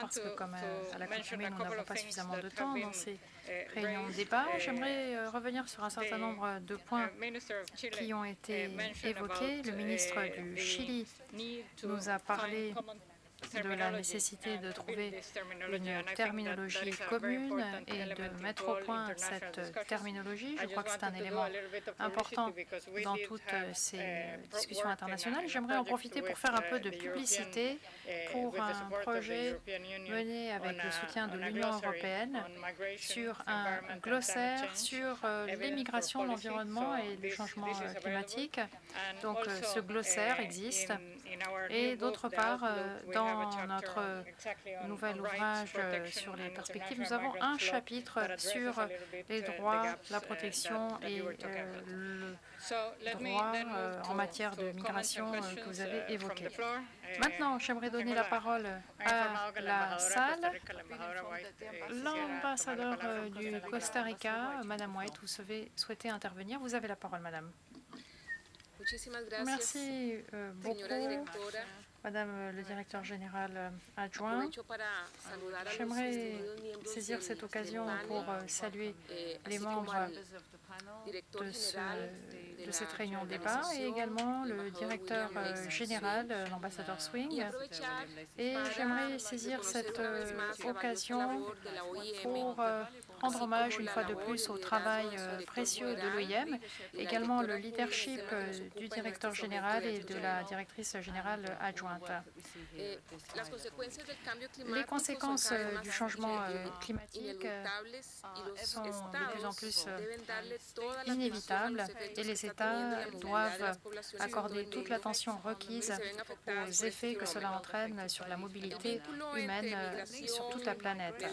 parce que, comme à l'accoutumée, nous n'avons pas suffisamment de temps dans ces réunions de débat. J'aimerais revenir sur un certain nombre de points qui ont été évoqués. Le ministre du Chili nous a parlé de la nécessité de trouver une terminologie commune et de mettre au point cette terminologie. Je crois que c'est un élément important dans toutes ces discussions internationales. J'aimerais en profiter pour faire un peu de publicité pour un projet mené avec le soutien de l'Union européenne sur un glossaire sur l'immigration, l'environnement et le changement climatique. Donc ce glossaire existe et d'autre part, dans dans notre nouvel ouvrage sur les perspectives, nous avons un chapitre sur les droits, la protection et le droit en matière de migration que vous avez évoqué. Maintenant, j'aimerais donner la parole à la salle. L'ambassadeur du Costa Rica, Madame White, vous souhaitez intervenir. Vous avez la parole, Madame. Merci beaucoup. Madame le directeur général adjoint, j'aimerais saisir cette occasion pour saluer les membres de, cette réunion débat et également le directeur général, l'ambassadeur Swing. Et j'aimerais saisir cette occasion pour rendre hommage une fois de plus au travail précieux de l'OIM, également le leadership du directeur général et de la directrice générale adjointe. Les conséquences du changement climatique sont de plus en plus inévitables et les États doivent accorder toute l'attention requise aux effets que cela entraîne sur la mobilité humaine sur toute la planète.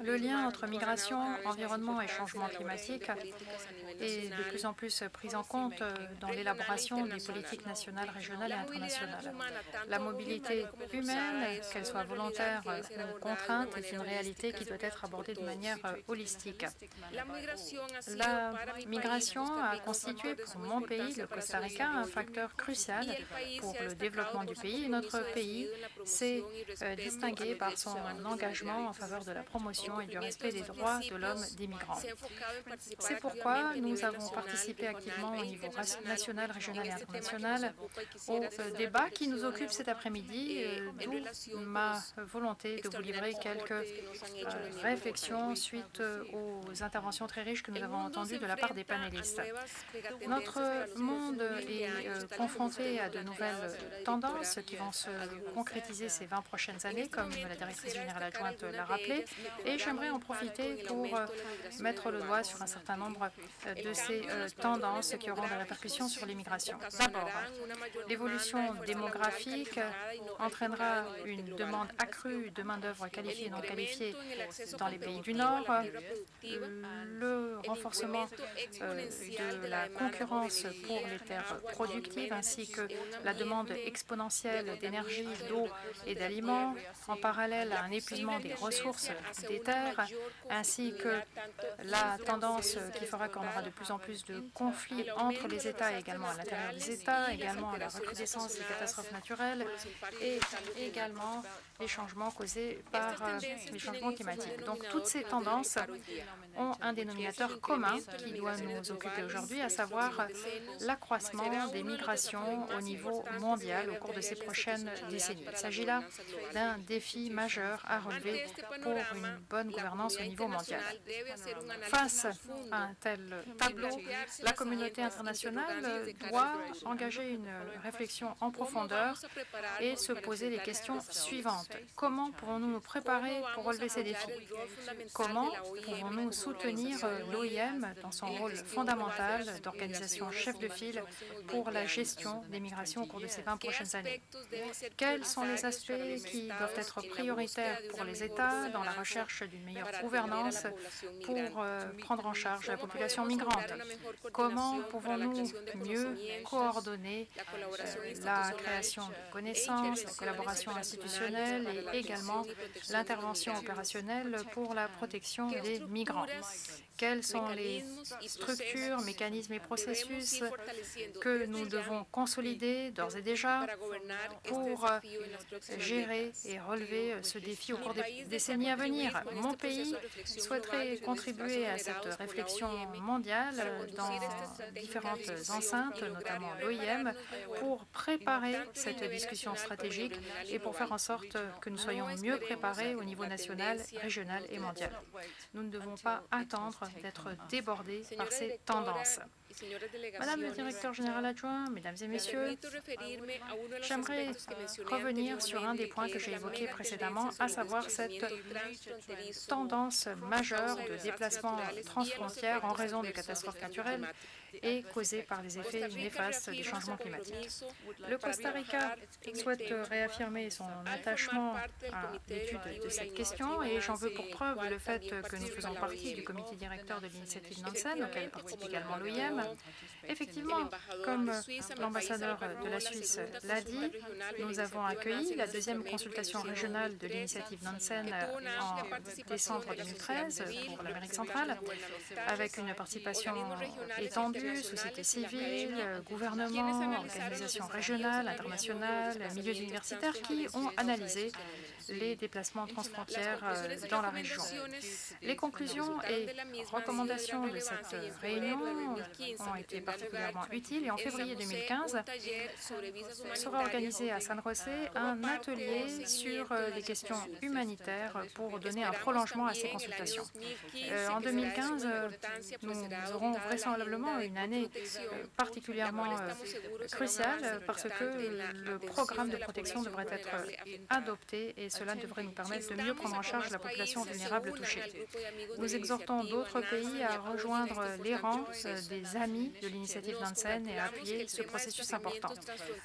Le lien entre migration, environnement et changement climatique est de plus en plus pris en compte dans l'élaboration des politiques nationales, régionales et internationales. La mobilité humaine, qu'elle soit volontaire ou contrainte, est une réalité qui doit être abordée de manière holistique. La migration a constitué pour mon pays, le Costa Rica, un facteur crucial pour le développement du pays. Et notre pays s'est euh, distingué par son engagement en faveur de la promotion et du respect des droits de l'homme des migrants. C'est pourquoi nous avons participé activement au niveau national, régional et international au euh, débat qui nous occupe cet après-midi, euh, d'où ma volonté de vous livrer quelques réflexions suite aux interventions très riches que nous avons entendues de la part des panélistes. Notre monde est confronté à de nouvelles tendances qui vont se concrétiser ces 20 prochaines années, comme la directrice générale adjointe l'a rappelé, et j'aimerais en profiter pour mettre le doigt sur un certain nombre de ces tendances qui auront des répercussions sur l'immigration. D'abord, l'évolution démographique entraînera une demande accrue de main-d'œuvre qualifiée et non qualifiée dans les pays du Nord, renforcement euh, de la concurrence pour les terres productives ainsi que la demande exponentielle d'énergie, d'eau et d'aliments, en parallèle à un épuisement des ressources des terres, ainsi que la tendance qui fera qu'on aura de plus en plus de conflits entre les États et également à l'intérieur des États, également la recrudescence des catastrophes naturelles et également les changements causés par euh, les changements climatiques. Donc toutes ces tendances ont un dénominateur commun qui doit nous occuper aujourd'hui, à savoir l'accroissement des migrations au niveau mondial au cours de ces prochaines décennies. Il s'agit là d'un défi majeur à relever pour une bonne gouvernance au niveau mondial. Face à un tel tableau, la communauté internationale doit engager une réflexion en profondeur et se poser les questions suivantes. Comment pouvons-nous nous préparer pour relever ces défis? Comment pouvons-nous soutenir dans son rôle fondamental d'organisation chef de file pour la gestion des migrations au cours de ces 20 prochaines années. Quels sont les aspects qui doivent être prioritaires pour les États dans la recherche d'une meilleure gouvernance pour euh, prendre en charge la population migrante? Comment pouvons-nous mieux coordonner euh, la création de connaissances, la collaboration institutionnelle et également l'intervention opérationnelle pour la protection des migrants? Quelles sont les structures, mécanismes et processus que nous devons consolider d'ores et déjà pour gérer et relever ce défi au cours des décennies à venir. Mon pays souhaiterait contribuer à cette réflexion mondiale dans différentes enceintes, notamment l'OIM, pour préparer cette discussion stratégique et pour faire en sorte que nous soyons mieux préparés au niveau national, régional et mondial. Nous ne devons pas attendre d'être débordés par ces tendances. Madame le directeur général adjoint, mesdames et messieurs, j'aimerais revenir sur un des points que j'ai évoqués précédemment, à savoir cette tendance majeure de déplacement transfrontières en raison des catastrophes naturelles et causées par les effets néfastes des changements climatiques. Le Costa Rica souhaite réaffirmer son attachement à l'étude de cette question et j'en veux pour preuve le fait que nous faisons partie du comité directeur de l'initiative Nansen, auquel participe également l'OIM, Effectivement, comme l'ambassadeur de la Suisse l'a dit, nous avons accueilli la deuxième consultation régionale de l'initiative Nansen en décembre 2013 pour l'Amérique centrale, avec une participation étendue, société civile, gouvernement, organisations régionales, internationales, milieux universitaires qui ont analysé les déplacements transfrontières euh, dans la région. Les conclusions et recommandations de cette réunion ont été particulièrement utiles et en février 2015 sera organisé à San José un atelier sur euh, les questions humanitaires pour donner un prolongement à ces consultations. Euh, en 2015, nous aurons vraisemblablement une année particulièrement cruciale parce que le programme de protection devrait être adopté et cela devrait nous permettre de mieux prendre en charge la population vulnérable touchée. Nous exhortons d'autres pays à rejoindre les rangs des amis de l'initiative Nansen et à appuyer ce processus important.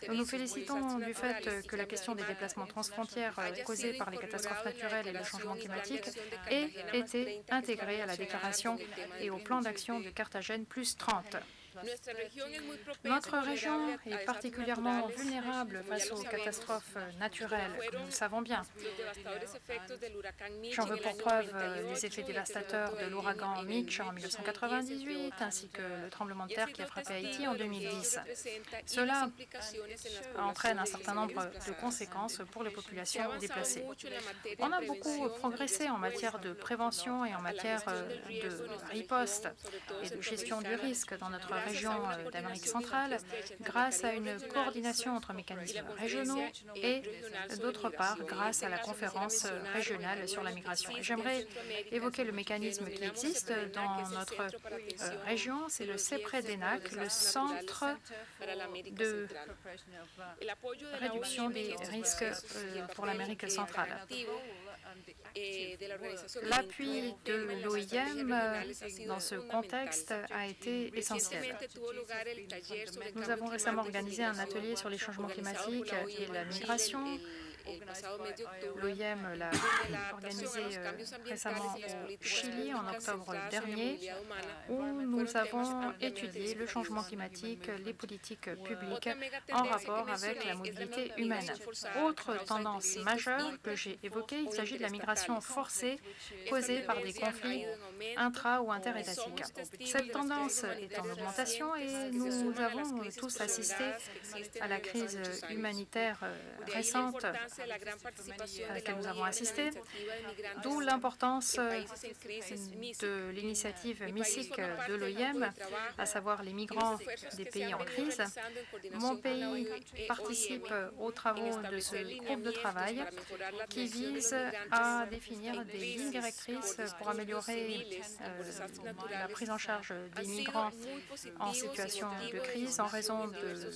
Nous nous félicitons du fait que la question des déplacements transfrontières causés par les catastrophes naturelles et le changement climatique ait été intégrée à la déclaration et au plan d'action de Carthagène plus 30. Notre région est particulièrement vulnérable face aux catastrophes naturelles, nous le savons bien. J'en veux pour preuve les effets dévastateurs de l'ouragan Mitch en 1998, ainsi que le tremblement de terre qui a frappé Haïti en 2010. Cela entraîne un certain nombre de conséquences pour les populations déplacées. On a beaucoup progressé en matière de prévention et en matière de riposte et de gestion du risque dans notre région euh, d'Amérique centrale grâce à une coordination entre mécanismes régionaux et d'autre part grâce à la conférence régionale sur la migration. J'aimerais évoquer le mécanisme qui existe dans notre euh, région, c'est le CEPREDENAC, le Centre de réduction des risques euh, pour l'Amérique centrale. L'appui de l'OIM dans ce contexte a été essentiel. Nous avons récemment organisé un atelier sur les changements climatiques et la migration L'OIM l'a organisé euh, récemment au Chili en octobre dernier, où nous avons étudié le changement climatique, les politiques publiques en rapport avec la mobilité humaine. Autre tendance majeure que j'ai évoquée, il s'agit de la migration forcée causée par des conflits intra- ou interétatiques. Cette tendance est en augmentation et nous avons tous assisté à la crise humanitaire récente à laquelle nous avons assisté, d'où l'importance de l'initiative MISIC de l'OIM, à savoir les migrants des pays en crise. Mon pays participe aux travaux de ce groupe de travail qui vise à définir des lignes directrices pour améliorer euh, la prise en charge des migrants en situation de crise en raison de euh,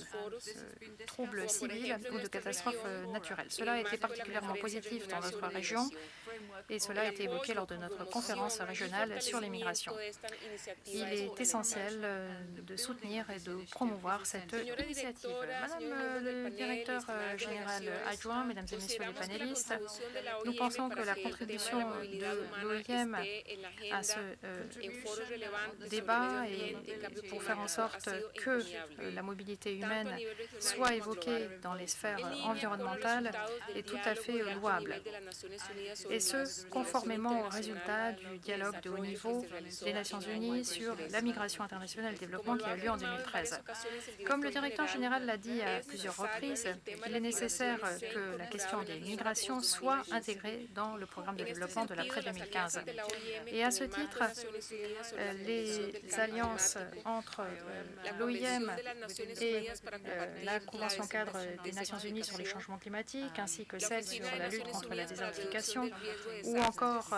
troubles civils ou de catastrophes naturelles. Cela cela a été particulièrement positif dans notre région et cela a été évoqué lors de notre conférence régionale sur l'immigration. Il est essentiel euh, de soutenir et de promouvoir cette initiative. Madame le directeur euh, général adjoint, mesdames et messieurs les panélistes, nous pensons que la contribution de l'OIM à ce euh, débat et pour faire en sorte que la mobilité humaine soit évoquée dans les sphères environnementales est tout à fait louable. Et ce, conformément aux résultats du dialogue de haut niveau des Nations Unies sur la migration internationale et le développement qui a eu lieu en 2013. Comme le directeur général l'a dit à plusieurs reprises, il est nécessaire que la question des migrations soit intégrée dans le programme de développement de l'après-2015. Et à ce titre, les alliances entre l'OIM et la Convention cadre des Nations Unies sur les changements climatiques, ainsi que celle sur la lutte contre la désertification, ou encore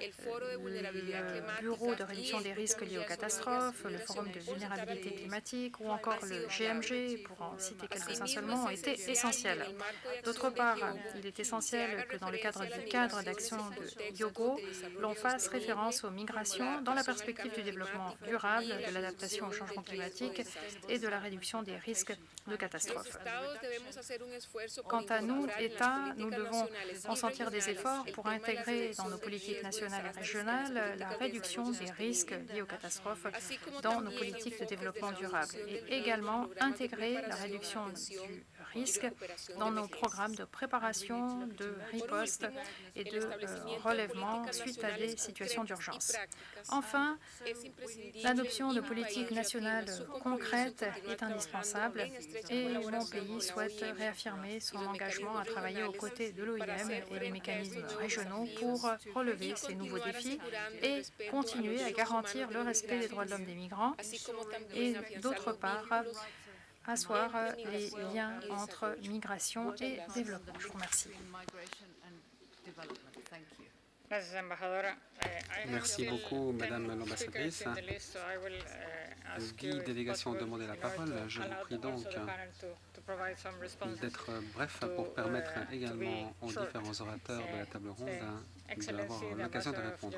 le Bureau de réduction des risques liés aux catastrophes, le Forum de vulnérabilité climatique ou encore le GMG, pour en citer quelques-uns seulement, ont été essentiels. D'autre part, il est essentiel que dans le cadre du cadre d'action de Yogo, l'on fasse référence aux migrations dans la perspective du développement durable, de l'adaptation au changement climatique et de la réduction des risques de catastrophes. Quant à nous, États, nous devons consentir des efforts pour intégrer dans nos politiques nationales et régionales la réduction des risques liés aux catastrophes dans nos politiques de développement durable. et également intégrer la réduction du risques dans nos programmes de préparation, de riposte et de euh, relèvement suite à des situations d'urgence. Enfin, l'adoption de politiques nationales concrètes est indispensable et mon pays souhaite réaffirmer son engagement à travailler aux côtés de l'OIM et les mécanismes régionaux pour relever ces nouveaux défis et continuer à garantir le respect des droits de l'homme des migrants et d'autre part asseoir euh, les liens entre migration et développement. Je vous remercie. Merci beaucoup, Madame l'ambassadrice. Dix délégations ont demandé la parole. Je vous prie donc d'être bref pour permettre également aux différents orateurs de la table ronde d'avoir l'occasion de répondre.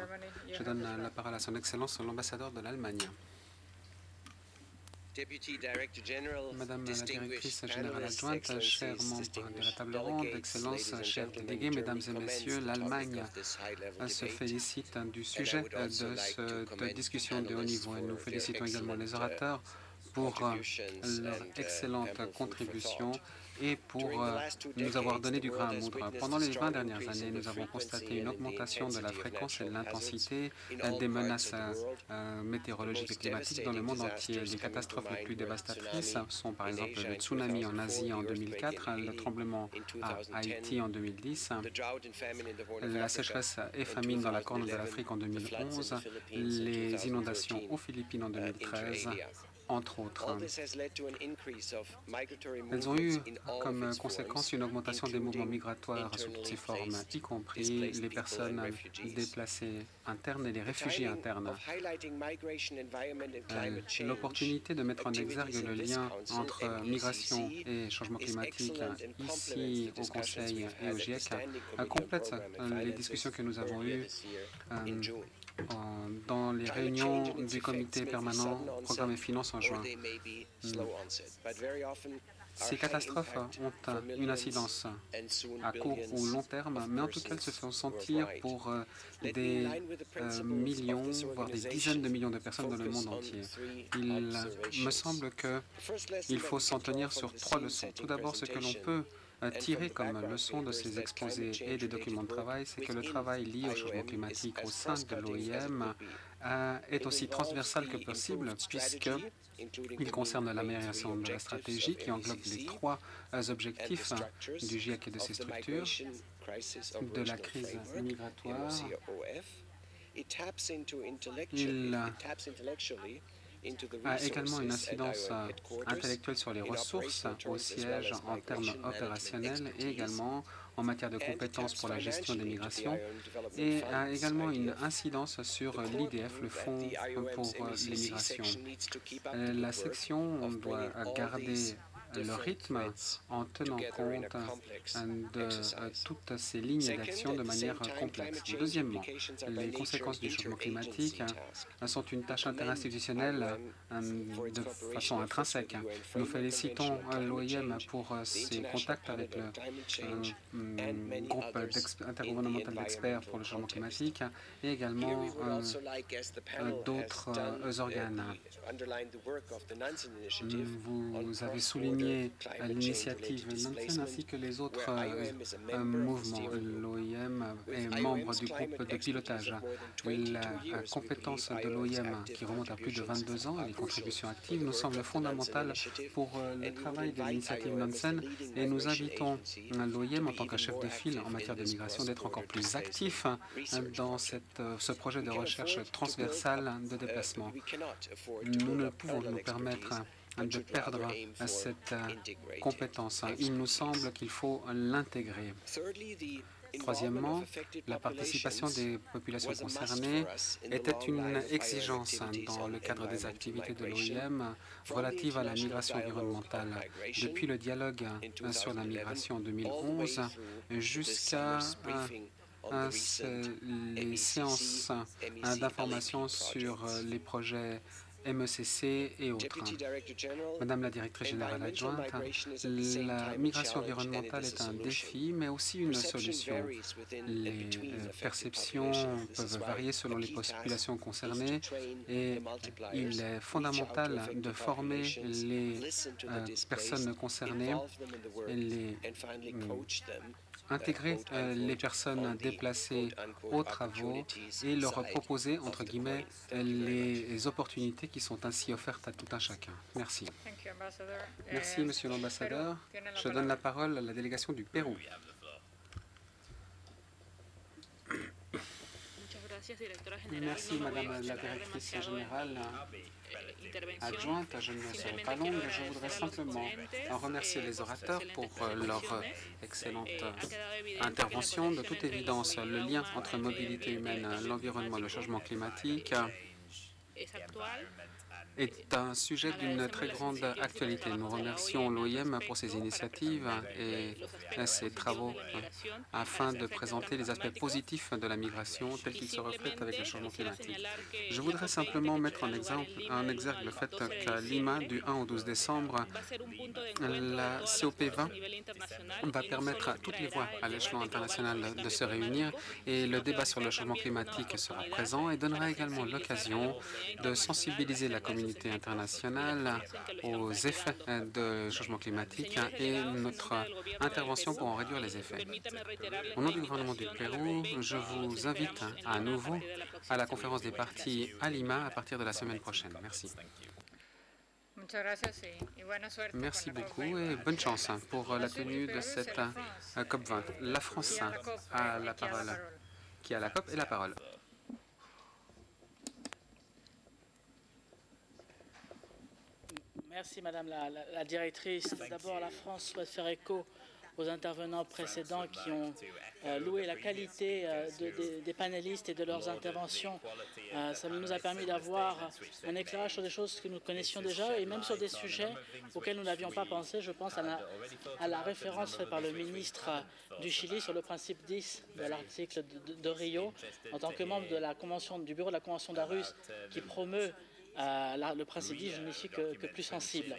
Je donne la parole à son Excellence l'ambassadeur de l'Allemagne. Madame la directrice générale adjointe, chers membres de la table ronde, Excellences, chers délégués, Mesdames et Messieurs, l'Allemagne se félicite du sujet de cette discussion de haut niveau. Et nous félicitons également les orateurs pour leur excellente contribution et pour euh, nous avoir donné du grain à moudre. Pendant les 20 dernières années, nous avons constaté une augmentation de la fréquence et de l'intensité des menaces euh, météorologiques et climatiques dans le monde entier. Les catastrophes les plus dévastatrices sont par exemple le tsunami en Asie en 2004, le tremblement à Haïti en 2010, la sécheresse et famine dans la corne de l'Afrique en 2011, les inondations aux Philippines en 2013 entre autres. Elles ont eu comme conséquence une augmentation des mouvements migratoires sous toutes ses formes, y compris les personnes déplacées internes et les réfugiés internes. Euh, l'opportunité de mettre en exergue le lien entre migration et changement climatique ici au Conseil et au GIEC complète les discussions que nous avons eues dans les réunions du comité permanent Programme et Finances en juin. Ces catastrophes ont une incidence à court ou long terme, mais en tout cas, elles se font sentir pour euh, des euh, millions, voire des dizaines de millions de personnes dans le monde entier. Il me semble qu'il faut s'en tenir sur trois leçons. Tout d'abord, ce que l'on peut tirer comme leçon de ces exposés et des documents de travail, c'est que le travail lié au changement climatique au sein de l'OIM est aussi transversal que possible, puisqu'il concerne l'amélioration de la stratégie qui englobe les trois euh, objectifs du GIEC et de ses structures, de la crise migratoire. Il a également une incidence euh, intellectuelle sur les ressources au siège en termes opérationnels et également en matière de compétences pour la gestion des migrations et a également une incidence sur l'IDF, le Fonds pour les migrations. Euh, la section doit garder le rythme en tenant compte de toutes ces lignes d'action de manière complexe. Deuxièmement, les conséquences du changement climatique sont une tâche interinstitutionnelle de façon intrinsèque. Nous félicitons l'OIM pour ses contacts avec le groupe intergouvernemental d'experts pour le changement climatique et également d'autres organes. Vous avez souligné l'initiative Nansen ainsi que les autres mouvements. L'OIM est membre du groupe de pilotage. La compétence de l'OIM, qui remonte à plus de 22 ans, et les contributions actives nous semblent fondamentales pour le travail de l'initiative Nansen et nous invitons l'OIM en tant que chef de file en matière de migration d'être encore plus actif dans cette, ce projet de recherche transversale de déplacement. Nous ne pouvons nous permettre de perdre cette compétence. Il nous semble qu'il faut l'intégrer. Troisièmement, la participation des populations concernées était une exigence dans le cadre des activités de l'OIM relatives à la migration environnementale. Depuis le dialogue sur la migration en 2011 jusqu'à les séances d'information sur les projets MECC et autres. Madame la directrice générale adjointe, la migration environnementale est un défi, mais aussi une solution. Les perceptions peuvent varier selon les populations concernées et il est fondamental de former les personnes concernées et les intégrer les personnes déplacées aux travaux et leur proposer, entre guillemets, les opportunités qui sont ainsi offertes à tout un chacun. Merci. Merci, Monsieur l'ambassadeur. Je donne la parole à la délégation du Pérou. Merci, Madame la directrice générale adjointe. Je ne serai pas longue. Je voudrais simplement remercier les orateurs pour leur excellente intervention. De toute évidence, le lien entre mobilité humaine, l'environnement le changement climatique est un sujet d'une très grande actualité. Nous remercions l'OIM pour ses initiatives et ses travaux afin de présenter les aspects positifs de la migration tels qu'ils se reflètent avec le changement climatique. Je voudrais simplement mettre en, exemple, en exergue le fait qu'à Lima, du 1 au 12 décembre, la COP20 va permettre à toutes les voies à l'échelon international de se réunir et le débat sur le changement climatique sera présent et donnera également l'occasion de sensibiliser la communauté internationale aux effets du changement climatique et notre intervention pour en réduire les effets. Au nom du gouvernement du Pérou, je vous invite à nouveau à la conférence des partis à Lima à partir de la semaine prochaine. Merci. Merci beaucoup et bonne chance pour la tenue de cette COP20. La France a la parole, qui a la COP et la parole? Merci, Madame la, directrice. D'abord, la France souhaite faire écho aux intervenants précédents qui ont euh, loué la qualité euh, des panélistes et de leurs interventions. Euh, ça nous a permis d'avoir un éclairage sur des choses que nous connaissions déjà et même sur des sujets auxquels nous n'avions pas pensé. Je pense à la, à la, référence faite par le ministre du Chili sur le principe 10 de l'article de, Rio en tant que membre de la convention, du bureau de la Convention d'Arus qui promeut le principe dit je n'y suis que, plus sensible.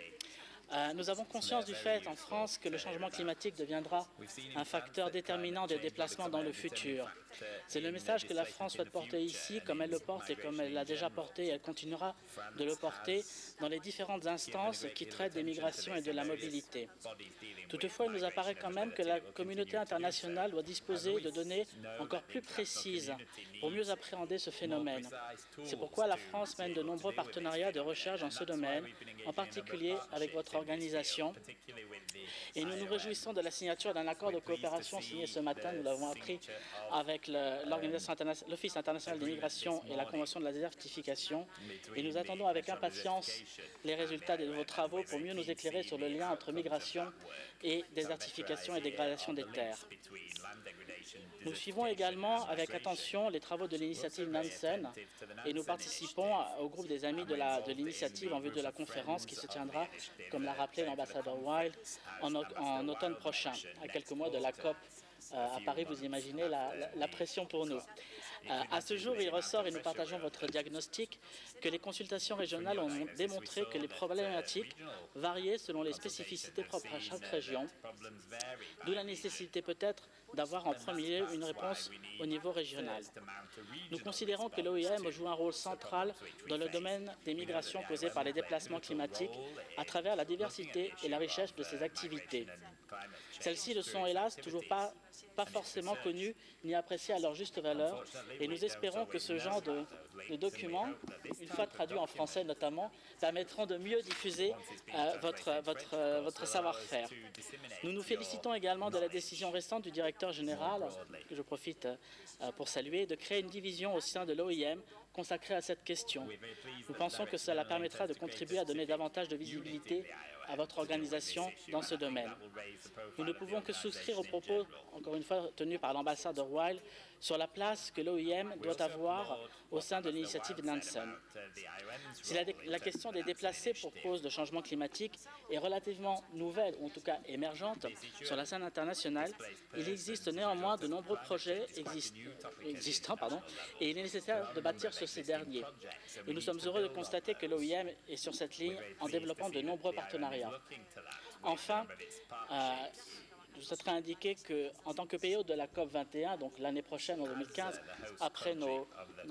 Euh, nous avons conscience du fait en France que le changement climatique deviendra un facteur déterminant des déplacements dans le futur. C'est le message que la France souhaite porter ici, comme elle le porte et comme elle l'a déjà porté et elle continuera de le porter dans les différentes instances qui traitent des migrations et de la mobilité. Toutefois, il nous apparaît quand même que la communauté internationale doit disposer de données encore plus précises pour mieux appréhender ce phénomène. C'est pourquoi la France mène de nombreux partenariats de recherche dans ce domaine, en particulier avec votre Et nous nous réjouissons de la signature d'un accord de coopération signé ce matin, nous l'avons appris, avec l'Office international d'immigration et la Convention de la désertification. Et nous attendons avec impatience les résultats de vos travaux pour mieux nous éclairer sur le lien entre migration et désertification et dégradation des terres. Nous suivons également avec attention les travaux de l'initiative Nansen et nous participons au groupe des amis de l'initiative en vue de la conférence qui se tiendra, comme l'a rappelé l'ambassadeur Wild, en, automne prochain, à quelques mois de la COP euh, à Paris, vous imaginez la, pression pour nous. Euh, à ce jour, il ressort, et nous partageons votre diagnostic, que les consultations régionales ont démontré que les problématiques variaient selon les spécificités propres à chaque région, d'où la nécessité peut-être d'avoir en premier lieu une réponse au niveau régional. Nous considérons que l'OIM joue un rôle central dans le domaine des migrations causées par les déplacements climatiques à travers la diversité et la richesse de ses activités. Celles-ci ne sont hélas toujours pas pas forcément connus ni appréciés à leur juste valeur. Et nous espérons que ce genre de, documents, une fois traduits en français notamment, permettront de mieux diffuser euh, votre, savoir-faire. Nous nous félicitons également de la décision récente du directeur général, que je profite euh, pour saluer, de créer une division au sein de l'OIM consacrée à cette question. Nous pensons que cela permettra de contribuer à donner davantage de visibilité à votre organisation dans ce domaine. Nous ne pouvons que souscrire aux propos, encore une fois, tenus par l'ambassadeur Wild sur la place que l'OIM doit avoir au sein de l'initiative Nansen. Si la, question des déplacés pour cause de changement climatique est relativement nouvelle, ou en tout cas émergente, sur la scène internationale, il existe néanmoins de nombreux projets existants pardon, et il est nécessaire de bâtir sur ces derniers. Et nous sommes heureux de constater que l'OIM est sur cette ligne en développant de nombreux partenariats. Enfin, euh, je souhaiterais indiquer qu'en tant que pays de la COP 21, donc l'année prochaine, en 2015, après nos,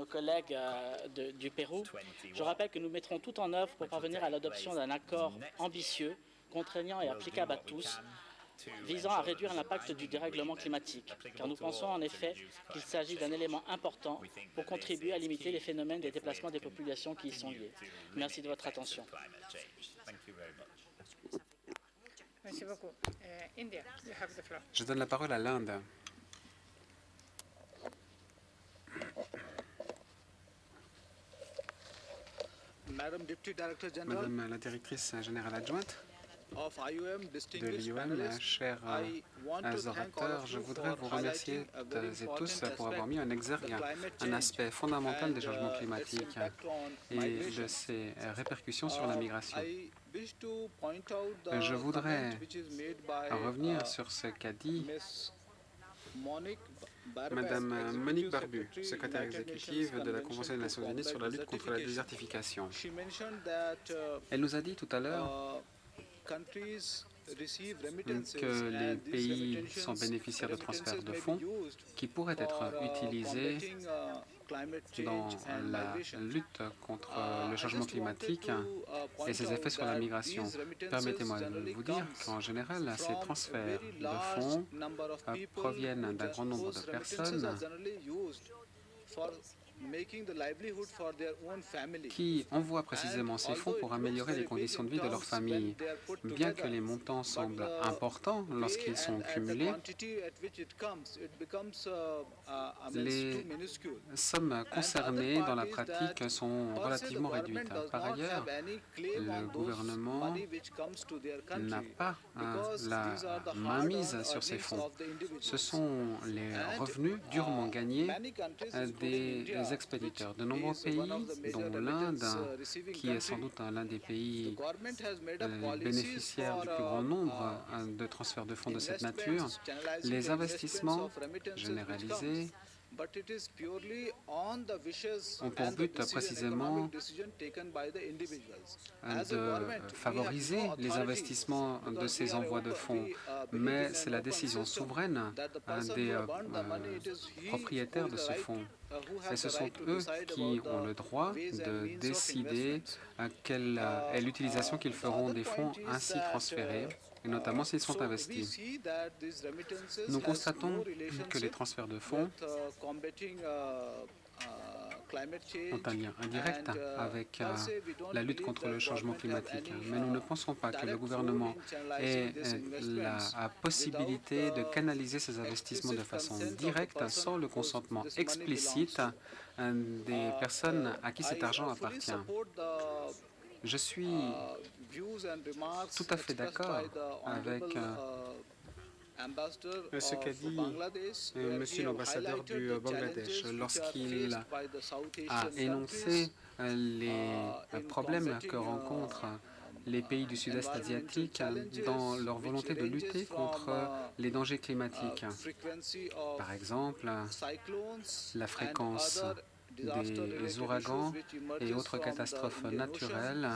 collègues euh, du Pérou, je rappelle que nous mettrons tout en œuvre pour parvenir à l'adoption d'un accord ambitieux, contraignant et applicable à tous, visant à réduire l'impact du dérèglement climatique, car nous pensons en effet qu'il s'agit d'un élément important pour contribuer à limiter les phénomènes des déplacements des populations qui y sont liés. Merci de votre attention. Merci beaucoup. Uh, India, you have the floor. Je donne la parole à l'Inde. Madame la directrice générale adjointe de l'IOM, chers orateurs, je voudrais vous remercier toutes et tous pour avoir mis en exergue un aspect fondamental des changements climatiques et de ses répercussions sur la migration. Je voudrais revenir uh, sur ce qu'a dit Madame Monique Barbu, secrétaire exécutive de la Convention des Nations Unies sur la lutte contre la désertification. Uh, Elle nous a dit tout à l'heure uh, que les pays sont bénéficiaires de transferts de fonds qui pourraient être utilisés dans la lutte contre le changement climatique et ses effets sur la migration. Permettez-moi de vous dire qu'en général, ces transferts de fonds proviennent d'un grand nombre de personnes qui envoient précisément ces fonds pour améliorer les conditions de vie de leur famille. Bien que les montants semblent importants lorsqu'ils sont cumulés, les sommes concernées dans la pratique sont relativement réduites. Par ailleurs, le gouvernement n'a pas la mainmise sur ces fonds. Ce sont les revenus durement gagnés des expéditeurs. De nombreux pays, dont l'Inde, qui est sans doute l'un des pays euh, bénéficiaires du plus grand nombre euh, de transferts de fonds de cette nature, les investissements généralisés ont pour but précisément de favoriser les investissements de ces envois de fonds, mais c'est la décision souveraine des euh, propriétaires de ce fonds. Et ce sont eux qui ont le droit de décider quelle est l'utilisation qu'ils feront des fonds ainsi transférés et notamment s'ils sont investis. Nous constatons que les transferts de fonds ont un lien indirect avec euh, la lutte contre le changement climatique. Mais nous ne pensons pas que le gouvernement ait euh, la possibilité de canaliser ces investissements de façon directe sans le consentement explicite euh, des personnes à qui cet argent appartient. Je suis tout à fait d'accord avec ce qu'a dit Monsieur l'ambassadeur du Bangladesh lorsqu'il a énoncé les problèmes que rencontrent les pays du sud-est asiatique dans leur volonté de lutter contre les dangers climatiques. Par exemple, la fréquence des ouragans et autres catastrophes naturelles,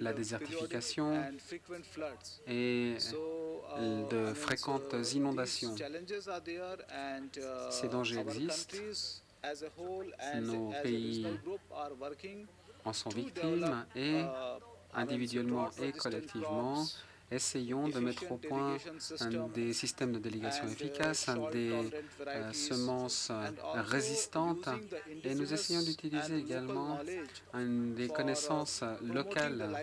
la désertification et de fréquentes inondations. Ces dangers existent. Nos pays en sont victimes et individuellement et collectivement, essayons de mettre au point des systèmes de délégation efficaces, des euh, semences résistantes et nous essayons d'utiliser également des connaissances locales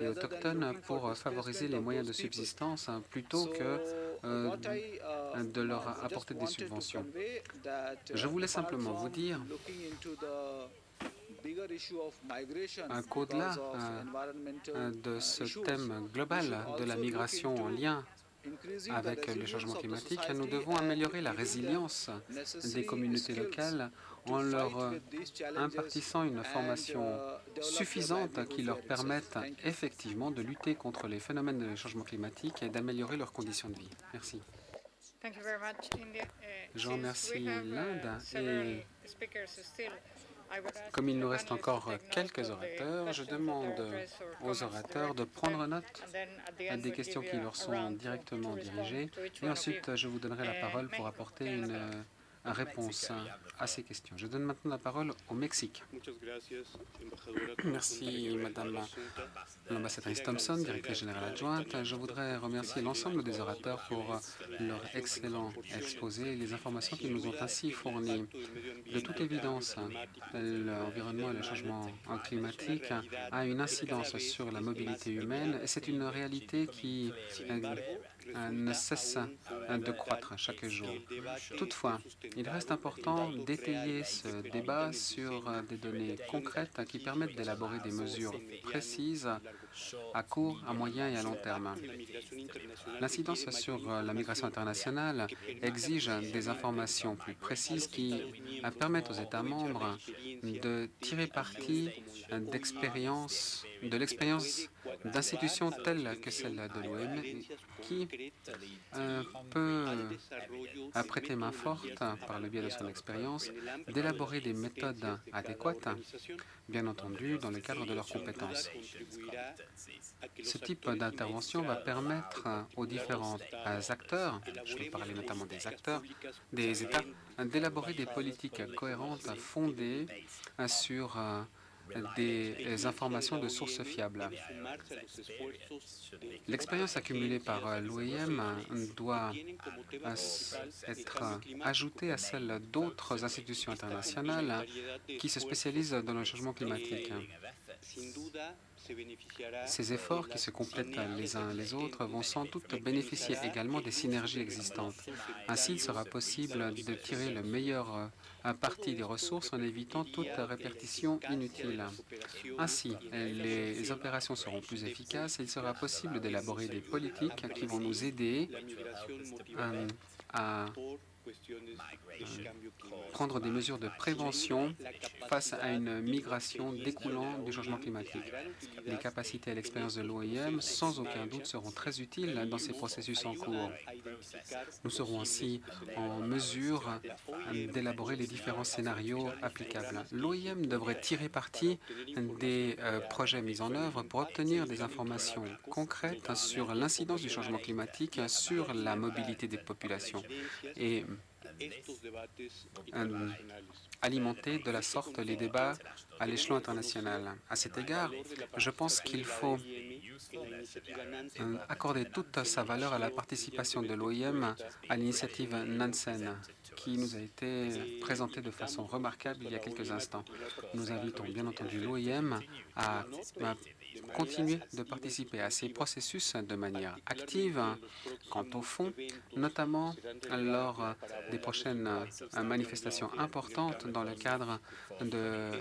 et autochtones pour favoriser les moyens de subsistance plutôt que euh, de leur apporter des subventions. Je voulais simplement vous dire qu'au-delà euh, de ce thème global de la migration en lien avec les changements climatiques, nous devons améliorer la résilience des communautés locales en leur impartissant une formation suffisante qui leur permette effectivement de lutter contre les phénomènes de changement climatique et d'améliorer leurs conditions de vie. Merci. Uh, Je remercie l'Inde et comme il nous reste encore quelques orateurs, je demande aux orateurs de prendre note des questions qui leur sont directement dirigées. Et ensuite je vous donnerai la parole pour apporter une réponse à ces questions. Je donne maintenant la parole au Mexique. Merci, Madame l'ambassadrice Thompson, directrice générale adjointe. Je voudrais remercier l'ensemble des orateurs pour leur excellent exposé et les informations qu'ils nous ont ainsi fournies. De toute évidence, l'environnement et le changement climatique a une incidence sur la mobilité humaine et c'est une réalité qui ne cesse de croître chaque jour. Toutefois, il reste important d'étayer ce débat sur des données concrètes qui permettent d'élaborer des mesures précises à court, à moyen et à long terme. L'incidence sur la migration internationale exige des informations plus précises qui permettent aux États membres de tirer parti de l'expérience d'institutions telles que celle de l'OM qui euh, peut prêter main forte, par le biais de son expérience, d'élaborer des méthodes adéquates, bien entendu dans le cadre de leurs compétences. Ce type d'intervention va permettre aux différents acteurs, je vais parler notamment des acteurs, des États, d'élaborer des politiques cohérentes fondées sur euh, des informations de sources fiables. L'expérience accumulée par euh, l'OIM doit euh, être ajoutée à celle d'autres institutions internationales qui se spécialisent dans le changement climatique. Ces efforts qui se complètent les uns les autres vont sans doute bénéficier également des synergies existantes. Ainsi, il sera possible de tirer le meilleur euh, parti des ressources en évitant toute répartition inutile. Ainsi, les opérations seront plus efficaces et il sera possible d'élaborer des politiques qui vont nous aider euh, à prendre des mesures de prévention face à une migration découlant du changement climatique. Les capacités et l'expérience de l'OIM, sans aucun doute, seront très utiles dans ces processus en cours. Nous serons ainsi en mesure d'élaborer les différents scénarios applicables. L'OIM devrait tirer parti des euh, projets mis en œuvre pour obtenir des informations concrètes sur l'incidence du changement climatique sur la mobilité des populations et alimenter de la sorte les débats à l'échelon international. À cet égard, je pense qu'il faut euh, accorder toute sa valeur à la participation de l'OIM à l'initiative Nansen, qui nous a été présentée de façon remarquable il y a quelques instants. Nous invitons bien entendu l'OIM à continuer de participer à ces processus de manière active quant au fond, notamment lors des prochaines manifestations importantes dans le cadre de euh,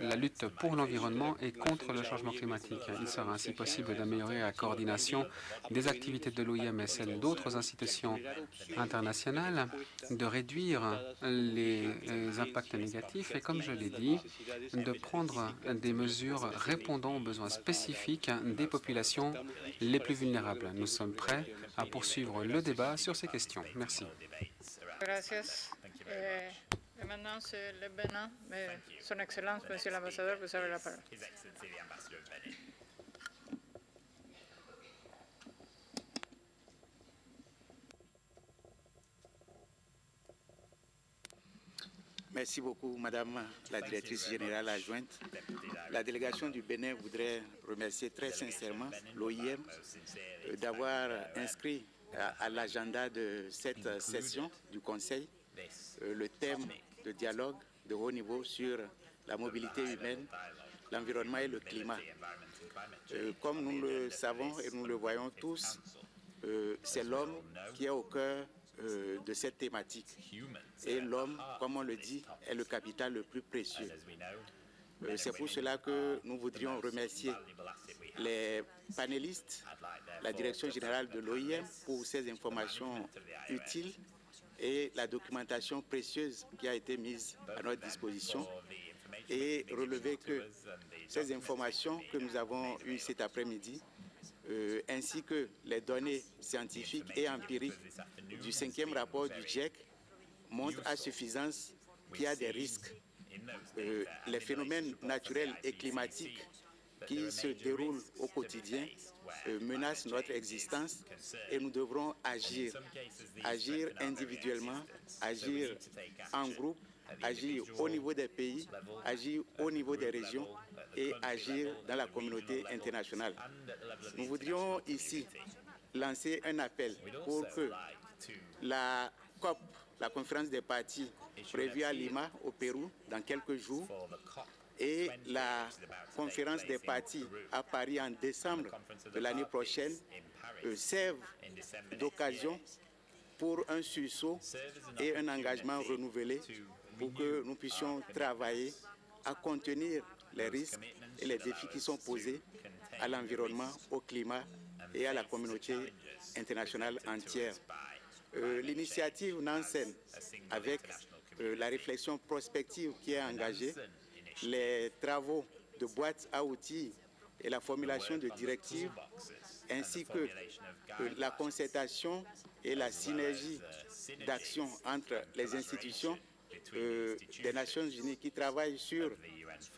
la lutte pour l'environnement et contre le changement climatique. Il sera ainsi possible d'améliorer la coordination des activités de l'OIM et celles d'autres institutions internationales, de réduire les impacts négatifs et, comme je l'ai dit, de prendre des mesures répondant aux besoins spécifiques des populations les plus vulnérables. Nous sommes prêts à poursuivre le débat sur ces questions. Merci. Et maintenant, c'est le Bénin. Mais Son Excellence, Monsieur l'ambassadeur, vous avez la parole. Merci beaucoup, Madame la directrice générale adjointe. La délégation du Bénin voudrait remercier très sincèrement l'OIM euh, d'avoir inscrit à l'agenda de cette session du Conseil euh, le thème de dialogue de haut niveau sur la mobilité humaine, l'environnement et le climat. Euh, comme nous le savons et nous le voyons tous, euh, c'est l'homme qui est au cœur euh, de cette thématique. Et l'homme, comme on le dit, est le capital le plus précieux. c'est pour cela que nous voudrions remercier les panélistes, la Direction générale de l'OIM pour ces informations utiles et la documentation précieuse qui a été mise à notre disposition et relever que ces informations que nous avons eues cet après-midi, euh, ainsi que les données scientifiques et empiriques du cinquième rapport du GIEC, montrent à suffisance qu'il y a des risques. Euh, les phénomènes naturels et climatiques qui se déroulent au quotidien euh, menace notre existence et nous devrons agir. Agir individuellement, agir en groupe, agir au niveau des pays, agir au niveau des régions et agir dans la communauté internationale. Nous voudrions ici lancer un appel pour que la COP, la conférence des partis prévue à Lima, au Pérou, dans quelques jours, et la conférence des partis à Paris en décembre de l'année prochaine euh, servent d'occasion pour un sursaut et un engagement renouvelé pour que nous puissions travailler à contenir les risques et les défis qui sont posés à l'environnement, au climat et à la communauté internationale entière. Euh, l'initiative Nansen, avec euh, la réflexion prospective qui est engagée, les travaux de boîtes à outils et la formulation de directives, ainsi que la concertation et la synergie d'action entre les institutions euh, des Nations Unies qui travaillent sur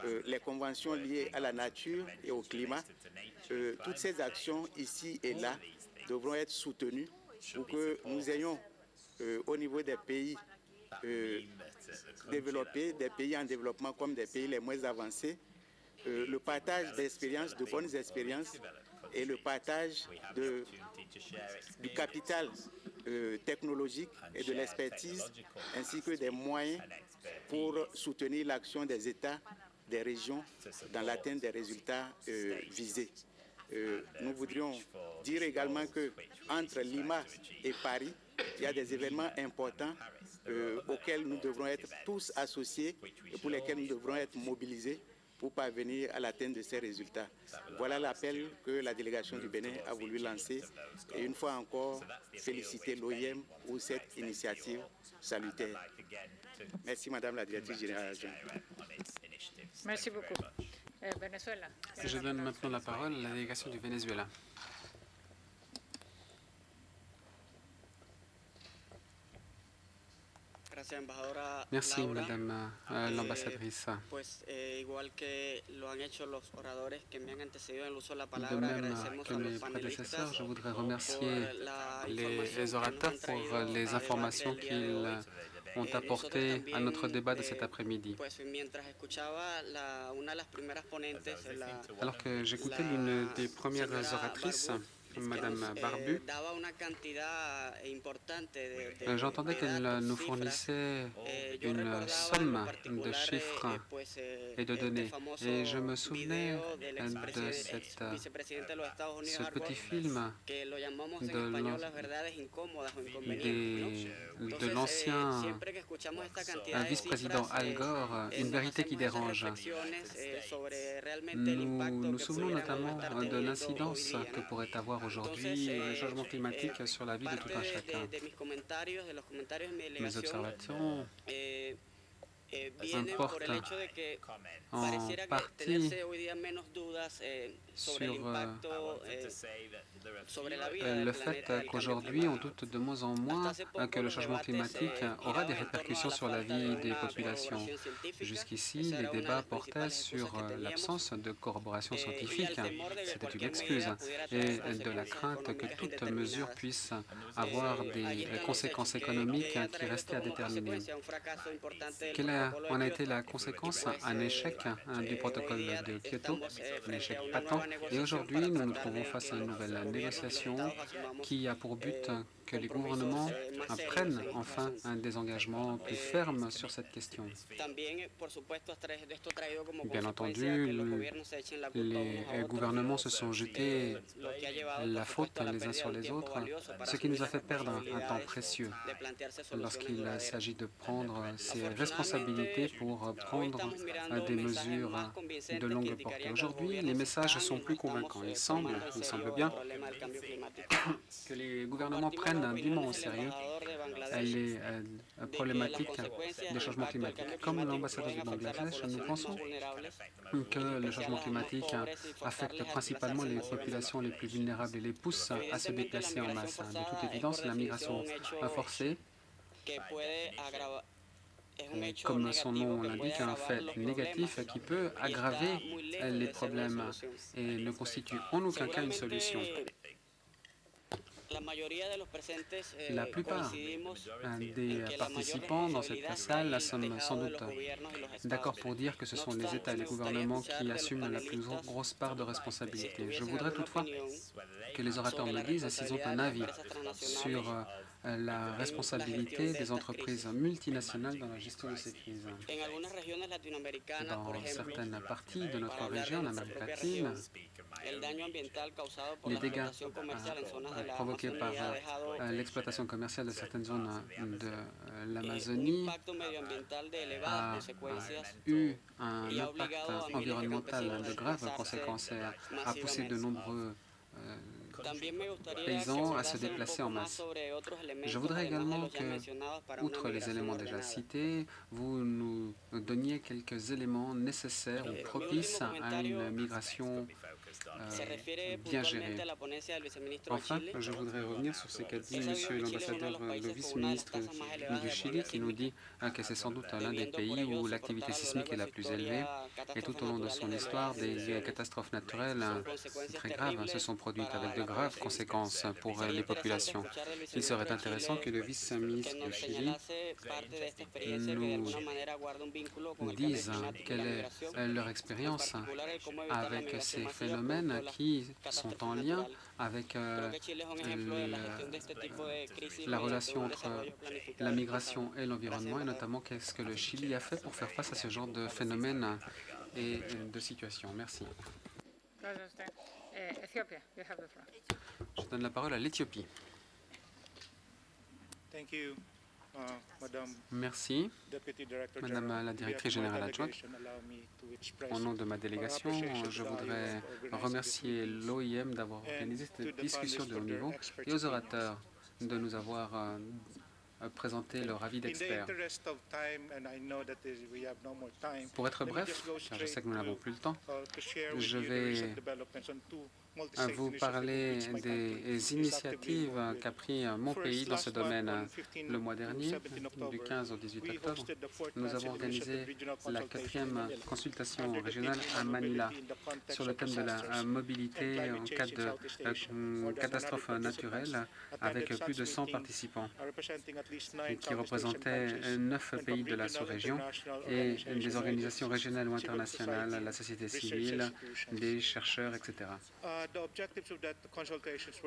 euh, les conventions liées à la nature et au climat. Euh, toutes ces actions ici et là devront être soutenues pour que nous ayons au niveau des pays développés, des pays en développement comme des pays les moins avancés, euh, le partage d'expériences, de bonnes expériences et le partage du capital euh, technologique et de l'expertise, ainsi que des moyens pour soutenir l'action des États, des régions dans l'atteinte des résultats euh, visés. nous voudrions dire également que entre Lima et Paris, il y a des événements importants euh, auxquels nous devrons être tous associés et pour lesquels nous devrons être mobilisés pour parvenir à l'atteinte de ces résultats. Voilà l'appel que la délégation du Bénin a voulu lancer et une fois encore féliciter l'OIM pour cette initiative salutaire. Merci Madame la Directrice Générale Merci beaucoup. Euh, Venezuela. Je donne maintenant la parole à la délégation du Venezuela. Merci, Madame euh, l'ambassadrice. Eh, de même que mes prédécesseurs, je voudrais remercier les orateurs pour les informations qu'ils ont apportées à notre débat de cet après-midi. Alors que j'écoutais l'une des premières oratrices, Madame Barbu. J'entendais qu'elle nous fournissait une somme de chiffres et de données. Et je me souvenais de cette, ce petit film de l'ancien vice-président Al Gore, Une vérité qui dérange. Nous nous souvenons notamment de l'incidence que pourrait avoir aujourd'hui le changement climatique sur la vie de tout un chacun. Mes observations importe en partie sur le fait qu'aujourd'hui, on doute de moins en moins que le changement climatique aura des répercussions sur la vie des populations. Jusqu'ici, les débats portaient sur l'absence de corroboration scientifique, c'était une excuse, et de la crainte que toute mesure puisse avoir des conséquences économiques qui restaient à déterminer. Quelle en a été la conséquence Un échec du protocole de Kyoto, un échec patent, et aujourd'hui nous nous trouvons face à une nouvelle négociation qui a pour but que les gouvernements prennent enfin des engagements plus fermes sur cette question. Bien entendu, les gouvernements se sont jetés la faute les uns sur les autres, ce qui nous a fait perdre un temps précieux lorsqu'il s'agit de prendre ses responsabilités pour prendre des mesures de longue portée. Aujourd'hui, les messages sont plus convaincants. Il semble, il semble bien que les gouvernements prennent dûment au sérieux les euh, problématiques des changements climatiques. Comme l'ambassadeur du Bangladesh, nous pensons que le changement climatique affecte principalement les populations les plus vulnérables et les pousse à se déplacer en masse. De toute évidence, la migration forcée comme son nom l'indique, un fait négatif qui peut aggraver les problèmes et ne constitue en aucun cas une solution. La plupart des participants dans cette salle sont sans doute d'accord pour dire que ce sont les États et les gouvernements qui assument la plus grosse part de responsabilité. Je voudrais toutefois que les orateurs me disent s'ils ont un avis sur la responsabilité des entreprises multinationales dans la gestion de ces crises. Dans certaines parties de notre région, en Amérique latine, les dégâts provoqués par l'exploitation commerciale de certaines zones de l'Amazonie a eu un impact environnemental de graves conséquences et a poussé de nombreux paysans à se déplacer en masse. Je voudrais également que, outre les éléments déjà cités, vous nous donniez quelques éléments nécessaires ou propices à une migration euh, bien gérée. Enfin, je voudrais revenir sur ce qu'a dit M. l'ambassadeur, le vice-ministre du Chili, qui nous dit hein, que c'est sans doute l'un des pays où l'activité sismique est la plus élevée. Et tout au long de son histoire, des catastrophes naturelles hein, très graves se sont produites avec de graves conséquences pour les populations. Il serait intéressant que le vice-ministre du Chili nous dise quelle est leur expérience avec ces phénomènes qui sont en lien avec euh, la relation entre la migration et l'environnement, et notamment qu'est-ce que le Chili a fait pour faire face à ce genre de phénomènes et de situations. Merci. Je donne la parole à l'Éthiopie. Merci, Madame la directrice générale adjointe. Au nom de ma délégation, je voudrais remercier l'OIM d'avoir organisé cette discussion de haut niveau et aux orateurs de nous avoir euh, présenter leur avis d'experts. Pour être bref, car je sais que nous n'avons plus le temps, uh, je vais vous parler des initiatives qu'a pris mon pays dans ce domaine. Le mois dernier, du 15 au 18 octobre, nous avons organisé la quatrième consultation régionale à Manila sur le thème de la mobilité en cas de euh, catastrophe naturelle avec plus de 100 participants qui représentaient neuf pays de la sous-région et des organisations régionales ou internationales, la société civile, des chercheurs, etc.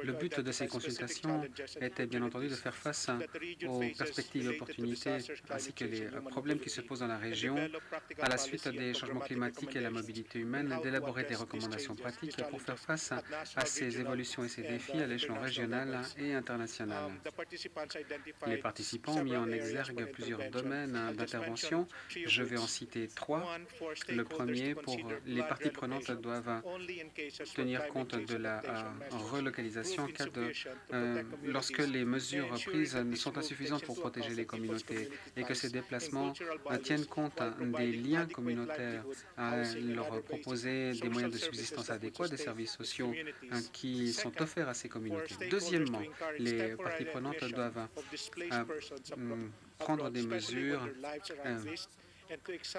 Le but de ces consultations était bien entendu de faire face aux perspectives et opportunités ainsi que les problèmes qui se posent dans la région à la suite des changements climatiques et la mobilité humaine, d'élaborer des recommandations pratiques pour faire face à ces évolutions et ces défis à l'échelon régional et international. Les participants ont mis en exergue plusieurs domaines d'intervention. Je vais en citer trois. Le premier, pour les parties prenantes doivent tenir compte de la relocalisation euh, lorsque les mesures prises sont insuffisantes pour protéger les communautés et que ces déplacements tiennent compte des liens communautaires, à leur proposer des moyens de subsistance adéquats, des services sociaux hein, qui sont offerts à ces communautés. Deuxièmement, les parties prenantes doivent euh, mm, prendre des mesures euh,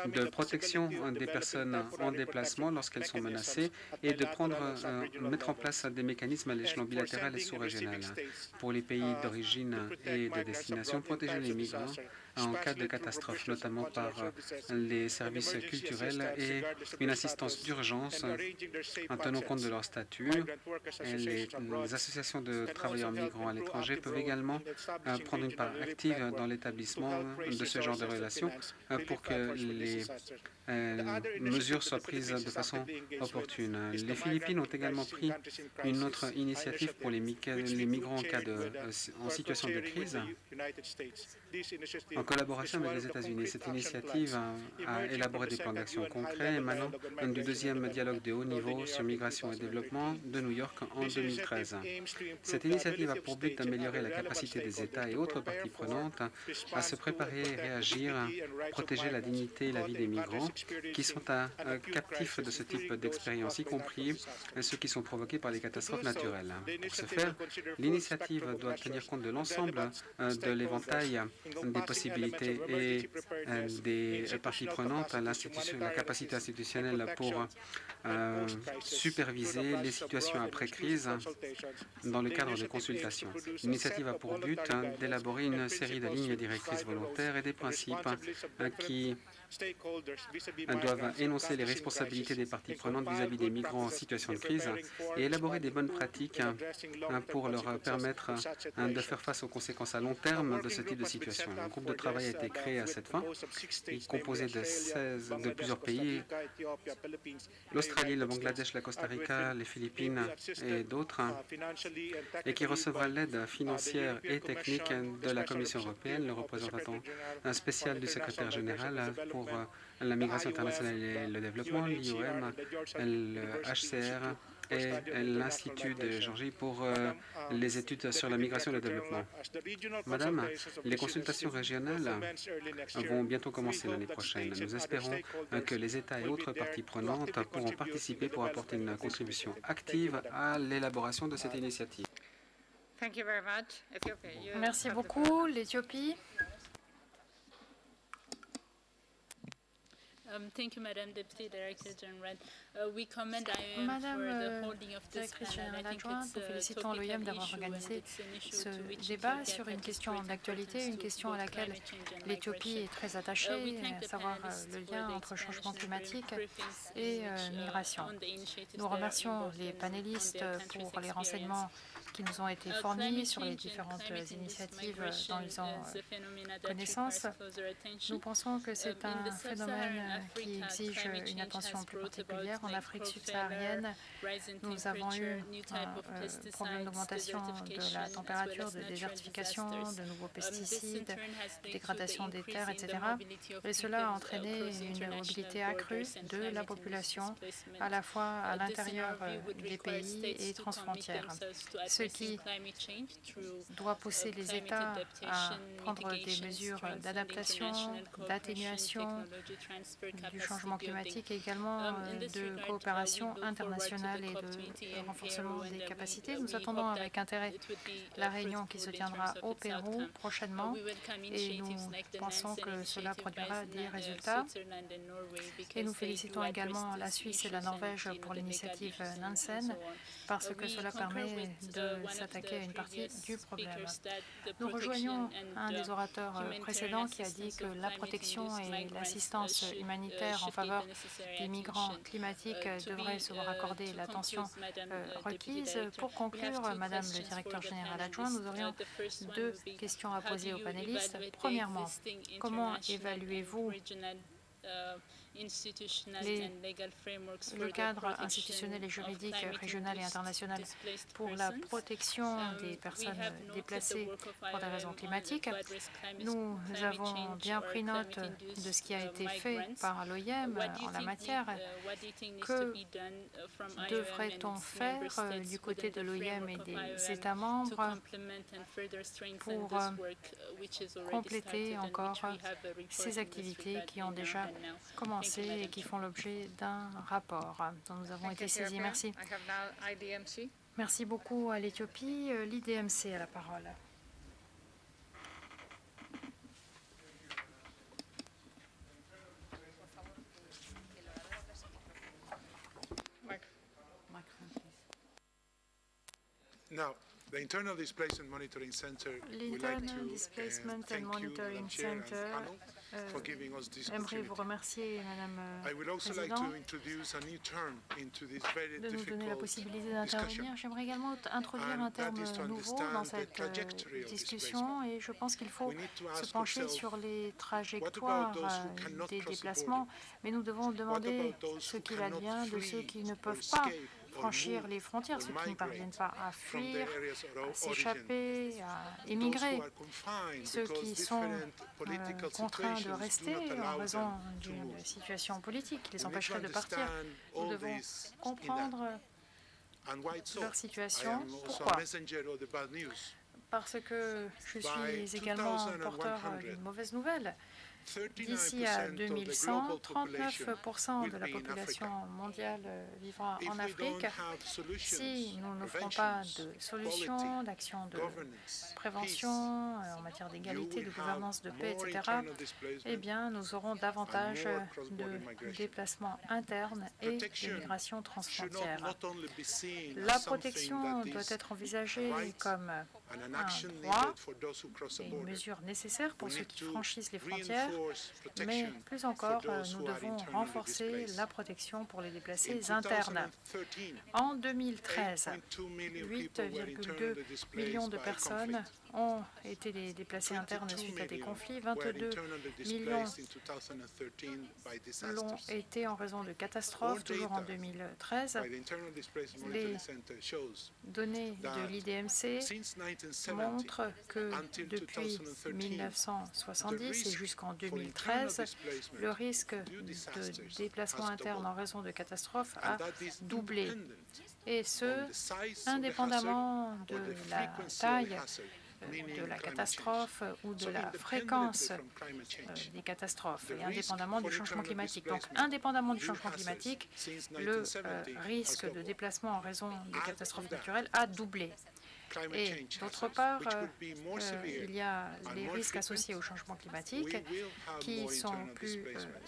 de protection des personnes en déplacement lorsqu'elles sont menacées et de euh, mettre en place des mécanismes à l'échelon bilatéral et sous-régional. Pour les pays d'origine et de destination, protéger les migrants en cas de catastrophe, notamment par euh, les services culturels et une assistance d'urgence en tenant compte de leur statut. les, associations de travailleurs migrants à l'étranger peuvent également euh, prendre une part active dans l'établissement de ce genre de relations euh, pour que les mesures soient prises de façon opportune. Les Philippines ont également pris une autre initiative pour les, migrants en, cas de, en situation de crise en collaboration avec les États-Unis. Cette initiative a, élaboré des plans d'action concrets émanant du deuxième dialogue de haut niveau sur migration et développement de New York en 2013. Cette initiative a pour but d'améliorer la capacité des États et autres parties prenantes à se préparer et réagir, protéger la dignité et la vie des migrants qui sont captifs de ce type d'expérience, y compris ceux qui sont provoqués par les catastrophes naturelles. Pour ce faire, l'initiative doit tenir compte de l'ensemble euh, de l'éventail des possibilités et euh, des parties prenantes, la capacité institutionnelle pour euh, superviser les situations après crise dans le cadre de consultations. L'initiative a pour but d'élaborer une série de lignes directrices volontaires et des principes qui doivent énoncer les responsabilités des parties prenantes vis-à-vis des migrants en situation de crise et élaborer des bonnes pratiques hein, pour leur permettre hein, de faire face aux conséquences à long terme de ce type de situation. Un groupe de travail a été créé à cette fin, composé de, 16, de plusieurs pays, l'Australie, le Bangladesh, la Costa Rica, les Philippines et d'autres, hein, et qui recevra l'aide financière et technique de la Commission européenne, le représentant spécial du secrétaire général pour euh, la migration internationale et le développement, l'IOM, le HCR et l'Institut de Georgie pour euh, les études sur la migration et le développement. Madame, les consultations régionales vont bientôt commencer l'année prochaine. Nous espérons que les États et autres parties prenantes pourront participer pour apporter une contribution active à l'élaboration de cette initiative. Merci beaucoup. L'Éthiopie. Um, thank you, Madame Deputy Director General. Uh, we commend IOM Madame for the holding of this panel. adjointe, nous félicitons l'OIM d'avoir organisé ce débat sur une question d'actualité, une question à laquelle l'Éthiopie est très attachée, uh, à savoir euh, le lien entre changement climatique et euh, migration. Nous remercions les panélistes pour les renseignements qui nous ont été fournis sur les différentes initiatives dont ils ont connaissance. Nous pensons que c'est un phénomène qui exige une attention plus particulière. En Afrique subsaharienne, nous avons eu un problème d'augmentation de la température, de désertification, de nouveaux pesticides, dégradation des terres, etc. Et cela a entraîné une mobilité accrue de la population, à la fois à l'intérieur des pays et transfrontières qui doit pousser les États à prendre des mesures d'adaptation, d'atténuation du changement climatique et également um, euh, de coopération internationale et de renforcement des capacités. Nous attendons avec intérêt la réunion qui se tiendra au Pérou prochainement et nous pensons que cela produira des résultats. Et nous félicitons également la Suisse et la Norvège pour l'initiative Nansen parce que cela permet de s'attaquer à une partie du problème. Nous rejoignons un des orateurs précédents qui a dit que la protection et l'assistance humanitaire en faveur des migrants climatiques devraient se voir accorder l'attention requise. Pour conclure, Madame le directeur général adjoint, nous aurions deux questions à poser aux panélistes. Premièrement, comment évaluez-vous le cadre institutionnel et juridique régional et international pour la protection des personnes déplacées pour des raisons climatiques. Nous avons bien pris note de ce qui a été fait par l'OIM en la matière. Que devrait-on faire du côté de l'OIM et des États membres pour compléter encore ces activités qui ont déjà commencé et qui font l'objet d'un rapport dont nous avons été saisis. Merci. Merci beaucoup à l'Éthiopie. Euh, L'IDMC a la parole. Now, the Internal Displacement Monitoring Center, L'Internal Displacement and Monitoring Center J'aimerais vous remercier, Madame la Présidente, de nous donner la possibilité d'intervenir. J'aimerais également introduire un terme nouveau dans cette euh, discussion et je pense qu'il faut se pencher sur les trajectoires euh, des déplacements, mais nous devons demander ce qu'il advient de ceux qui ne peuvent pas franchir les frontières, ceux qui ne parviennent pas à fuir, à s'échapper, à émigrer, ceux qui sont euh, contraints de rester en raison d'une situation politique qui les empêcherait de partir. Nous devons comprendre leur situation. Pourquoi? Parce que je suis également porteur d'une mauvaise nouvelle. D'ici à 2100, 39 de la population mondiale vivra en Afrique. Si nous n'offrons pas de solutions, d'actions de prévention euh, en matière d'égalité, de gouvernance, de paix, etc., eh bien, nous aurons davantage de déplacements internes et d'immigration transfrontière. La protection doit être envisagée comme un droit et une mesure nécessaire pour ceux qui franchissent les frontières, mais plus encore, nous devons renforcer la protection pour les déplacés internes. En 2013, 8,2 millions de personnes ont été déplacés internes suite à des conflits. 22 millions l'ont été en raison de catastrophes, toujours en 2013. Les données de l'IDMC montrent que depuis 1970 et jusqu'en 2013, le risque de déplacement interne en raison de catastrophes a doublé. et ce, indépendamment de la taille de la catastrophe ou de la fréquence euh, des catastrophes et indépendamment du changement climatique. Donc, indépendamment du changement climatique, le euh, risque de déplacement en raison de catastrophes naturelles a doublé. Et d'autre part, euh, il y a les risques associés au changement climatique qui sont plus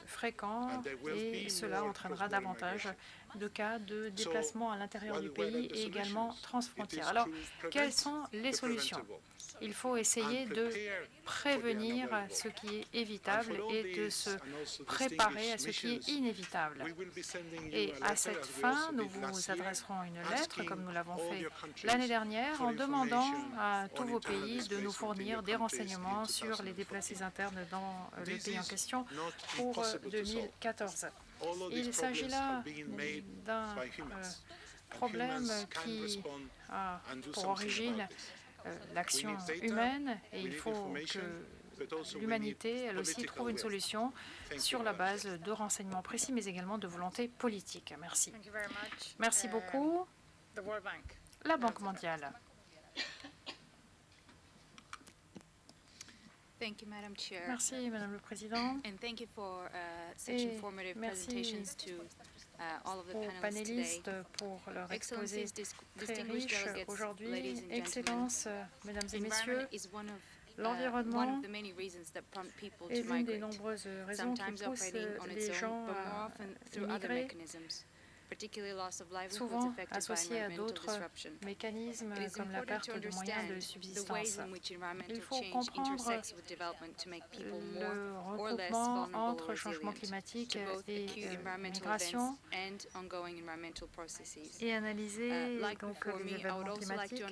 fréquents et cela entraînera davantage de cas de déplacement à l'intérieur du pays et également transfrontières. Alors, quelles sont les solutions? Il faut essayer de prévenir ce qui est évitable et de se préparer à ce qui est inévitable. Et à cette fin, nous vous adresserons une lettre, comme nous l'avons fait l'année dernière, en demandant à tous vos pays de nous fournir des renseignements sur les déplacés internes dans le pays en question pour 2014. Il s'agit là d'un euh, problème qui a pour origine euh, l'action humaine et il faut que l'humanité, elle aussi, trouve une solution sur la base de renseignements précis, mais également de volonté politique. Merci. Merci uh, beaucoup. La Banque mondiale. Merci, Madame le Président. Uh, et merci aux panélistes pour leur exposé très riche aujourd'hui. Excellence, Mesdames et Messieurs, uh, l'environnement est l'une des nombreuses raisons qui poussent les gens à migrer souvent associés à d'autres mécanismes comme la perte de moyens de subsistance. Il faut comprendre le regroupement entre changement climatique et euh, migration et analyser uh, donc les événements climatiques.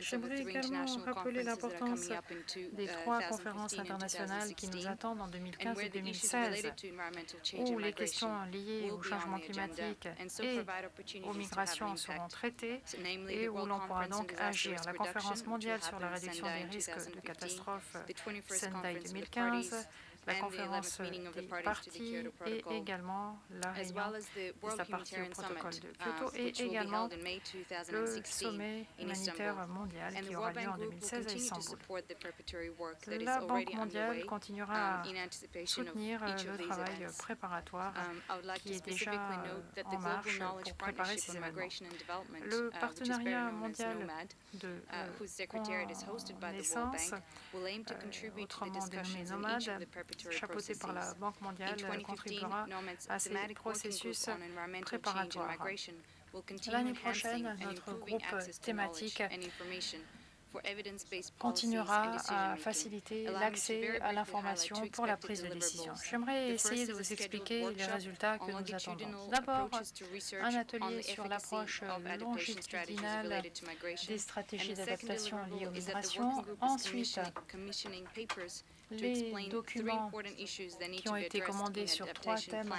J'aimerais également rappeler l'importance des uh, trois conférences internationales qui nous attendent en 2015 et 2016, où les questions liées au changement climatique et aux migrations seront traitées et où l'on pourra donc agir. La conférence mondiale sur la réduction des risques de catastrophes Sendai 2015 la conférence des parties et également la réunion de sa partie au protocole de Kyoto et également le sommet humanitaire mondial qui aura lieu en 2016 à Istanbul. La Banque mondiale continuera à soutenir le travail préparatoire qui est déjà en marche pour préparer ces événements. Le partenariat mondial de connaissance, autrement dénommé NOMAD, chapeauté par la Banque mondiale, contribuera à ces processus préparatoires. L'année prochaine, notre groupe thématique continuera à faciliter l'accès à l'information pour la prise de décision. J'aimerais essayer de vous expliquer les résultats que nous attendons. D'abord, un atelier sur l'approche longitudinale des stratégies d'adaptation liées aux migrations. Ensuite, les documents qui ont été commandés sur trois thèmes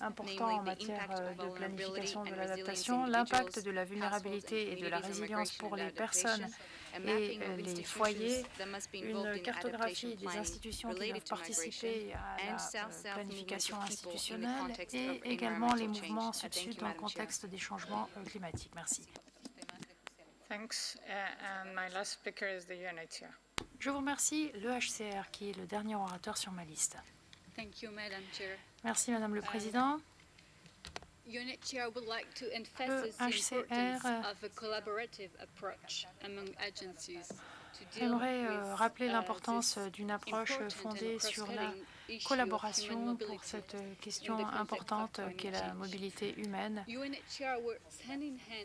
importants en matière de planification de l'adaptation, l'impact de la vulnérabilité et de la résilience pour les personnes et euh, les foyers, une cartographie des institutions qui doivent participer à la euh, planification institutionnelle et également les mouvements sud-sud dans le contexte des changements euh, climatiques. Merci. Je vous remercie, le HCR, qui est le dernier orateur sur ma liste. Merci, Madame le uh, Président. Le HCR J'aimerais euh, rappeler uh, l'importance d'une approche fondée sur la collaboration pour cette question importante qu'est la mobilité humaine.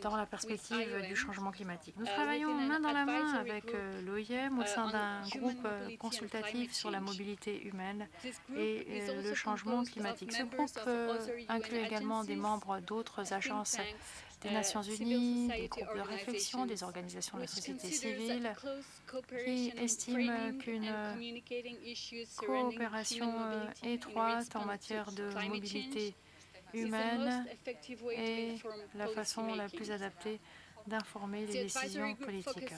Dans la perspective du changement climatique. Nous uh, travaillons main dans la main avec euh, l'OIM au uh, sein d'un groupe euh, consultatif sur la mobilité humaine. Et euh, le changement climatique. Ce groupe inclut également des membres d'autres agences des Nations Unies, des groupes de réflexion, des organisations de la société civile qui estiment qu'une coopération euh, étroite en matière de mobilité humaine est la façon la plus adaptée d'informer les décisions politiques.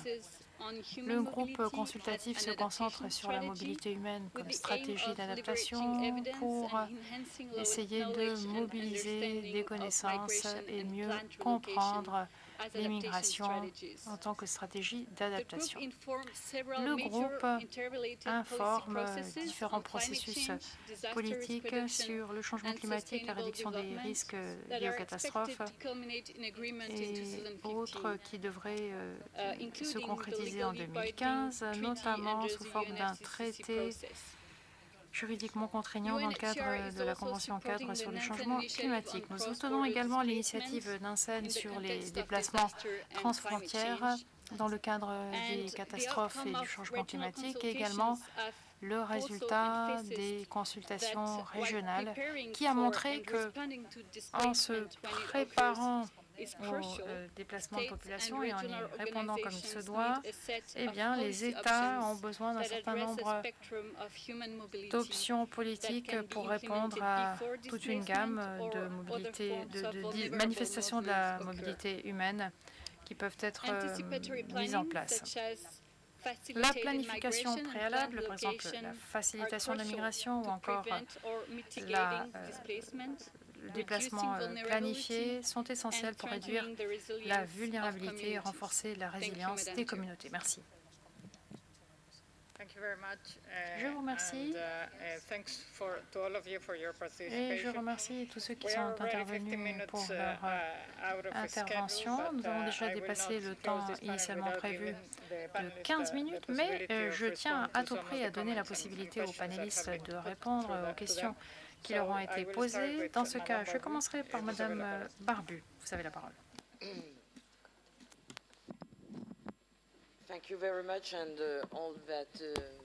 Le groupe consultatif se concentre sur la mobilité humaine comme stratégie d'adaptation pour essayer de mobiliser des connaissances et mieux comprendre l'immigration en tant que stratégie d'adaptation. Le groupe informe différents processus politiques sur le changement climatique, la réduction des risques liés aux catastrophes et autres qui devraient euh, uh, se concrétiser en 2015, notamment sous forme d'un traité juridiquement contraignant dans le cadre de la Convention cadre sur le changement climatique. Nous soutenons également l'initiative d'INSEN sur les déplacements transfrontières dans le cadre des catastrophes et du changement climatique et également le résultat des consultations régionales qui a montré que en se préparant au euh, déplacement de population et en y répondant comme il se doit, eh bien, les États ont besoin d'un certain nombre d'options politiques pour répondre à toute une gamme de, mobilité, de, manifestations de la mobilité humaine qui peuvent être euh, mises en place. La planification préalable, par exemple la facilitation de la migration ou encore la, euh, le déplacement euh, planifié sont essentiels pour réduire la vulnérabilité et renforcer la résilience des communautés. Merci. Je vous remercie et je remercie tous ceux qui sont intervenus pour leur intervention. Nous avons déjà dépassé le temps initialement prévu de 15 minutes, mais je tiens à tout prix à donner la possibilité aux panélistes de répondre aux questions qui leur ont été posées. Dans ce cas, je commencerai par Madame Barbu. Vous avez la parole. Thank you very much and uh, all that uh,